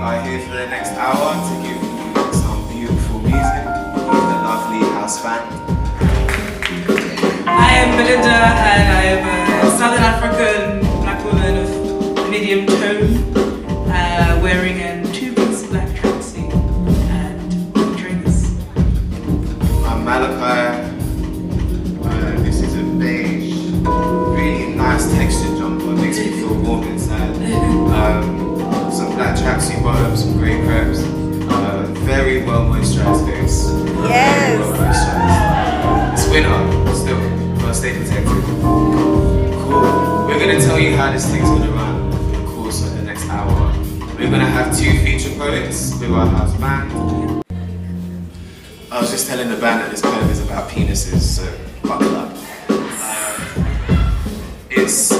are here for the next hour to give you some beautiful music with the lovely house band. I am Belinda and I am a Southern African black woman of medium tone, uh, wearing a two-piece black tracksuit and trainers. I'm malakaï. Uh, this is a beige, really nice textured jumper. Makes me feel warm black tracksuit bottoms, some grey crepes. Uh, very well moisturized face. Very well moisturized. It's winter, still. Gotta stay protected. Cool. We're gonna tell you how this thing's gonna run for the course of the next hour. We're gonna have two feature poets with our house band. I was just telling the band that this poem is about penises, so buckle up. Um, it's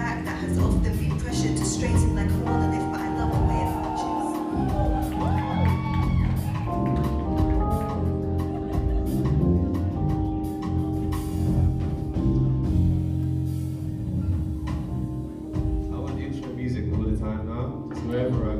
back that has often been pressured to straighten their way of. I want intro music all the time now, just wherever I